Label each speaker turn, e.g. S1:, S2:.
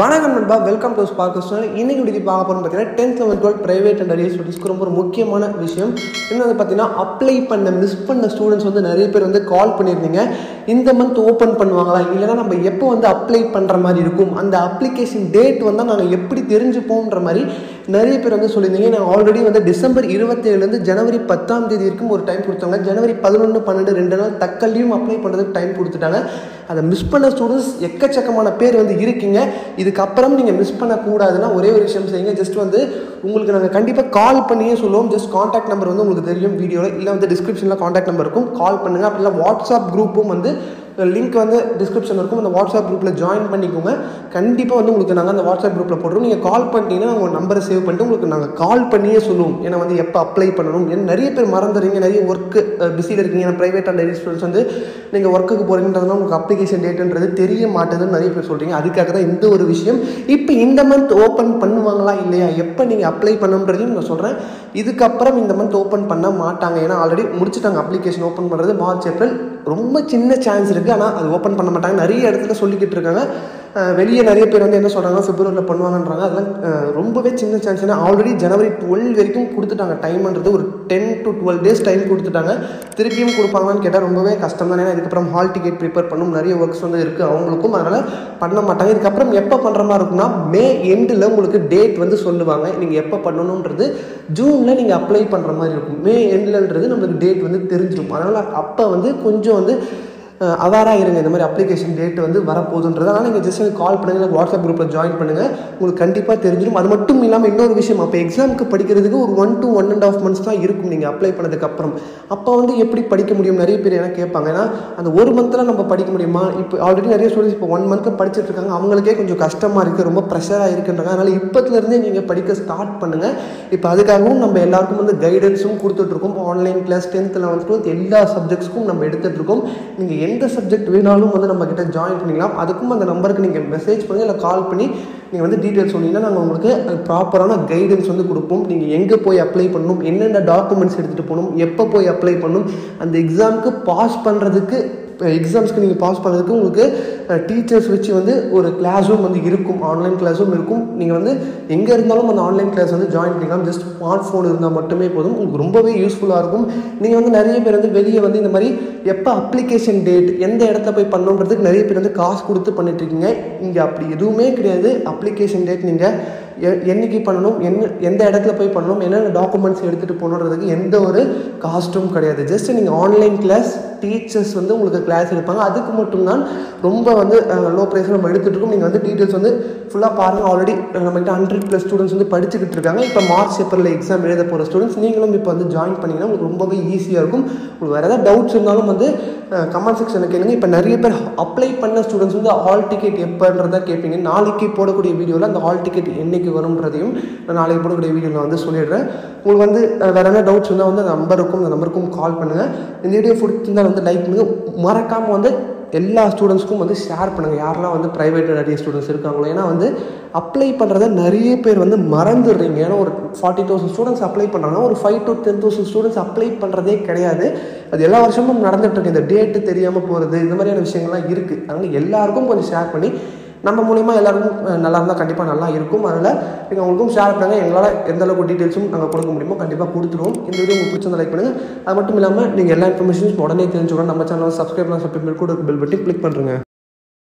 S1: வணக்கம் நண்பா welcome to spark சொன்ன இன்னைக்கு விடுதி பார்க்க போகிறோம் பார்த்தீங்கன்னா tenth eleven twelve private and arrear ஸ்டூடெண்ட்ஸ்க்கு ரொம்ப ஒரு முக்கியமான விஷயம். என்ன வந்து பார்த்தீங்கன்னா அப்ளை பண்ண மிஸ் பண்ண ஸ்டூடெண்ட்ஸ் வந்து நிறைய பேர் வந்து கால் பண்ணியிருந்தீங்க. இந்த மந்த் ஓப்பன் பண்ணுவாங்களா? இல்லைன்னா நம்ம எப்போ வந்து அப்ளை பண்ணுற மாதிரி இருக்கும்? அந்த அப்ளிகேஷன் டேட் வந்தால் நாங்கள் எப்படி தெரிஞ்சுப்போம்ன்ற மாதிரி நிறைய பேர் வந்து சொல்லியிருந்தீங்க. நான் ஆல்ரெடி வந்து டிசம்பர் இருபத்தேழுலேருந்து ஜனவரி பத்தாம் தேதி வரைக்கும் ஒரு டைம் கொடுத்தாங்க. ஜனவரி பதினொன்று பன்னெண்டு ரெண்டு நாள் தக்கல்லையும் அப்ளை பண்ணுறதுக்கு டைம் கொடுத்துட்டாங்க. அதை மிஸ் பண்ண ஸ்டூடெண்ட்ஸ் எக்கச்சக்கமான பேர் வந்து இருக்கீங்க. இதுக்கப்புறம் நீங்கள் மிஸ் பண்ணக்கூடாதுன்னா ஒரே ஒரு விஷயம் செய்யுங்க. ஜஸ்ட் வந்து உங்களுக்கு நாங்கள் கண்டிப்பாக கால் பண்ணியே சொல்லுவோம். ஜஸ்ட் காண்டாக்ட் நம்பர் வந்து உங்களுக்கு தெரியும். வீடியோவில் இல்லை வந்து டிஸ்கிரிப்ஷனில் காண்டாக்ட் நம்பர் இருக்கும். கால் பண்ணுங்கள் அப்படின்னா வாட்ஸ்அப் குரூப்பும் வந்து லிங்க் வந்து டிஸ்கிரிப்ஷன் இருக்கும். அந்த வாட்ஸ்அப் குரூப்பில் ஜாயின் பண்ணிக்கோங்க. கண்டிப்பாக வந்து உங்களுக்கு நாங்கள் அந்த வாட்ஸ்அப் குரூப்பில் போடுறோம். நீங்கள் கால் பண்ணிட்டீங்கன்னா உங்கள் நம்பரை சேவ் பண்ணிட்டு உங்களுக்கு நாங்கள் கால் பண்ணியே சொல்லுவோம். ஏன்னா வந்து எப்போ அப்ளை பண்ணணும்? ஏன்னா நிறைய பேர் மறந்துடுறீங்க நிறைய ஒர்க்கு பிஸியில் இருக்கீங்க. ஏன்னா ப்ரைவேட் அண்ட் ஸ்டூடெண்ட்ஸ் வந்து நீங்கள் ஒர்க்குக்கு போகிறீங்கன்றதுனால உங்களுக்கு அப்ளிகேஷன் டேட்டுன்றது தெரிய மாட்டேதுன்னு நிறைய பேர் சொல்கிறீங்க அதுக்காக தான் இந்த ஒரு விஷயம். இப்போ இந்த மந்த் ஓப்பன் பண்ணுவாங்களா? இல்லையா? எப்போ நீங்கள் அப்ளை பண்ணுன்றதையும் நான் சொல்கிறேன் இதுக்கப்புறம் இந்த மந்த் ஓப்பன் பண்ண மாட்டாங்க. ஏன்னா ஆல்ரெடி முடிச்சுட்டாங்க. அப்ளிகேஷன் ஓப்பன் பண்ணுறது மார்ச் ஏப்ரல். ரொம்ப சின்ன சான்ஸ் இருக்குது ஆனால் அது ஓப்பன் பண்ண மாட்டாங்க. நிறைய இடத்துல சொல்லிக்கிட்டு இருக்காங்க. வெளியே நிறைய பேர் வந்து என்ன சொல்கிறாங்க பிப்ரவரியில் பண்ணுவாங்கன்றாங்க. அதெல்லாம் ரொம்பவே சின்ன சான்ஸ் ஏன்னா ஆல்ரெடி ஜனவரி டுவெல் வரைக்கும் கொடுத்துட்டாங்க. டைம்ன்றது ஒரு ten to twelve days time கொடுத்துட்டாங்க. திருப்பியும் கொடுப்பாங்கன்னு கேட்டால் ரொம்பவே கஷ்டம் தான். ஏன்னா இதுக்கப்புறம் ஹால் டிக்கெட் ப்ரிப்பேர் பண்ணும் நிறைய ஒர்க்ஸ் வந்து இருக்குது அவங்களுக்கும். அதனால் பண்ண மாட்டாங்க. இதுக்கப்புறம் எப்போ பண்ணுற மாதிரி இருக்குன்னா மே எண்டில் உங்களுக்கு டேட் வந்து சொல்லுவாங்க. நீங்கள் எப்போ பண்ணணுன்றது ஜூனில் நீங்கள் அப்ளை பண்ணுற மாதிரி இருக்கும். மே எண்டில்ன்றது நம்மளுக்கு டேட் வந்து தெரிஞ்சிடும் அதனால் அப்போ வந்து கொஞ்சம் வந்து அவேராக இருங்க. இந்த மாதிரி அப்ளிகேஷன் டேட் வந்து வரப்போகுதுன்றது அதனால் நீங்கள் ஜஸ்ட் எனக்கு கால் பண்ணுங்கள் வாட்ஸ்அப் குரூப்பில் ஜாயின் பண்ணுங்கள் உங்களுக்கு கண்டிப்பாக தெரிஞ்சிடும் அது மட்டும் இல்லாமல் இன்னொரு விஷயம். அப்போ எக்ஸாமுக்கு படிக்கிறதுக்கு ஒரு one two one and half months தான் இருக்கும். நீங்கள் அப்ளை பண்ணதுக்கப்புறம் அப்போ வந்து எப்படி படிக்க முடியும்? நிறைய பேர் என்ன கேட்பாங்க. ஏன்னா அந்த ஒரு மந்த்தில் நம்ம படிக்க முடியுமா? இப்போ ஆல்ரெடி நிறைய ஸ்டூடெண்ட்ஸ் இப்போ ஒன் மந்த்து படிச்சுட்டு இருக்காங்க. அவங்களுக்கே கொஞ்சம் கஷ்டமாக இருக்குது ரொம்ப ப்ரெஷராக இருக்குன்றாங்க அதனால் இப்போத்துலேருந்தே நீங்கள் படிக்க ஸ்டார்ட் பண்ணுங்கள் இப்போ அதுக்காகவும் நம்ம எல்லாருக்கும் வந்து கைடன்ஸும் கொடுத்துட்ருக்கோம் online class tenth eleventh twelfth எல்லா சப்ஜெக்ட்ஸ்க்கும் நம்ம எடுத்துகிட்ருக்கோம் நீங்கள் எந்த சப்ஜெக்ட் வேணாலும் வந்து நம்ம கிட்ட ஜாயின் பண்ணிக்கலாம். அதுக்கும் அந்த நம்பருக்கு நீங்கள் மெசேஜ் பண்ணி இல்லை கால் பண்ணி நீங்கள் வந்து டீட்டெயில்ஸ் சொன்னீங்கன்னா நாங்கள் உங்களுக்கு ப்ராப்பரான கைடன்ஸ் வந்து கொடுப்போம். நீங்கள் எங்கே போய் அப்ளை பண்ணணும் என்னென்ன டாக்குமெண்ட்ஸ் எடுத்துகிட்டு போகணும் எப்போ போய் அப்ளை பண்ணணும் அந்த எக்ஸாமுக்கு பாஸ் பண்ணுறதுக்கு எக்ஸாம்ஸ்க்கு நீங்கள் பாஸ் பண்ணுறதுக்கு உங்களுக்கு டீச்சர்ஸ் வச்சு வந்து ஒரு கிளாஸ் ரூம் வந்து இருக்கும். ஆன்லைன் கிளாஸும் இருக்கும். நீங்கள் வந்து எங்கே இருந்தாலும் அந்த ஆன்லைன் கிளாஸ் வந்து ஜாயின் பண்ணிக்கலாம். ஜஸ்ட் ஸ்மார்ட் ஃபோன் இருந்தால் மட்டுமே போதும். உங்களுக்கு ரொம்பவே யூஸ்ஃபுல்லாக இருக்கும். நீங்கள் வந்து நிறைய பேர் வந்து வெளியே வந்து இந்த மாதிரி எப்போ அப்ளிகேஷன் டேட் எந்த இடத்த போய் பண்ணணுன்றதுக்கு நிறைய பேர் வந்து காசு கொடுத்து பண்ணிட்டுருக்கீங்க இங்கே அப்படி எதுவுமே கிடையாது. அப்ளிகேஷன் டேட் நீங்கள் என்னைக்கு பண்ணணும்? என்ன எந்த இடத்துல போய் பண்ணணும்? என்னென்ன டாக்குமெண்ட்ஸ் எடுத்துகிட்டு போகணுன்றதுக்கு எந்த ஒரு காஸ்ட்டும் கிடையாது. ஜஸ்ட் நீங்கள் ஆன்லைன் கிளாஸ் டீச்சர்ஸ் வந்து உங்களுக்கு கிளாஸ் எடுப்பாங்க. அதுக்கு மட்டும்தான் ரொம்ப வந்து லோ ப்ரைஸில் நம்ம எடுத்துகிட்டு இருக்கோம். நீங்கள் வந்து டீட்டெயில்ஸ் வந்து ஃபுல்லாக பாருங்கள் ஆல்ரெடி நம்மகிட்ட ஹண்ட்ரட் ப்ளஸ் ஸ்டூடெண்ட்ஸ் வந்து படிச்சுக்கிட்டு இருக்காங்க. இப்போ மார்ச் ஏப்ரலில் எக்ஸாம் எழுத போகிற ஸ்டூடெண்ட்ஸ் நீங்களும் இப்போ வந்து ஜாயின் பண்ணிங்கன்னா உங்களுக்கு ரொம்பவே ஈஸியாக இருக்கும். உங்களுக்கு வேறு ஏதாவது டவுட்ஸ் இருந்தாலும் வந்து கமெண்ட் செக்ஷனில் கேளுங்க. இப்போ நிறைய பேர் அப்ளை பண்ண ஸ்டூடெண்ட்ஸ் வந்து ஹால் டிக்கெட் எப்போன்றதான் கேட்பீங்க நாளைக்கு போடக்கூடிய வீடியோவில் அந்த ஹால் டிக்கெட் என்றைக்கு வரும்ன்றதையும் நான் நாளைக்கு போடக்கூடிய வீடியோவில் வந்து சொல்லிடுறேன். உங்களுக்கு வந்து வேறு என்ன டவுட்ஸ் இருந்தால் வந்து அந்த நம்பருக்கும் அந்த நம்பருக்கும் கால் பண்ணுங்கள் இந்த வீடியோ பிடிச்சிருந்தால் வந்து லைக் பண்ணுங்கள் மறக்காமல் வந்து எல்லா ஸ்டூடெண்ட்ஸ்க்கும் வந்து ஷேர் பண்ணுங்கள் யாரெல்லாம் வந்து ப்ரைவேட் நிறைய ஸ்டூடெண்ட்ஸ் இருக்காங்களோ. ஏன்னா வந்து அப்ளை பண்ணுறத நிறைய பேர் வந்து மறந்துடுறீங்க. ஏன்னா ஒரு ஃபார்ட்டி தௌசண்ட் ஸ்டூடெண்ட்ஸ் அப்ளை பண்ணுறாங்கன்னா ஒரு five to ten thousand students apply பண்ணுறதே கிடையாது. அது எல்லா வருஷமும் நடந்துகிட்ருக்கு இந்த டேட்டு தெரியாமல் போகிறது இந்த மாதிரியான விஷயங்கள்லாம் இருக்குது அதனால் எல்லாருக்கும் கொஞ்சம் ஷேர் பண்ணி நம்ம மூலிமா எல்லாருக்கும் நல்லா இருந்தால் கண்டிப்பாக நல்லா இருக்கும். அதனால் நீங்கள் உங்களுக்கும் ஷேர் பண்ணுங்கள் எங்களால் எந்த அளவுக்கு டீட்டெயில்ஸும் நாங்கள் கொடுக்க முடியுமோ கண்டிப்பாக கொடுத்துருவோம். இந்த வீடியோ உங்களுக்கு பிடிச்சிருந்தா லைக் பண்ணுங்கள் அது மட்டும் இல்லாமல் நீங்கள் எல்லா இன்ஃபர்மேஷன்ஸ் உடனே தெரிஞ்சுக்கணும் நம்ம சேனலை சப்ஸ்கிரைப் பண்ணலாம் சப்ஸ்கிரைப் கூட பெல் பட்டி கிளிக் பண்ணுறேங்க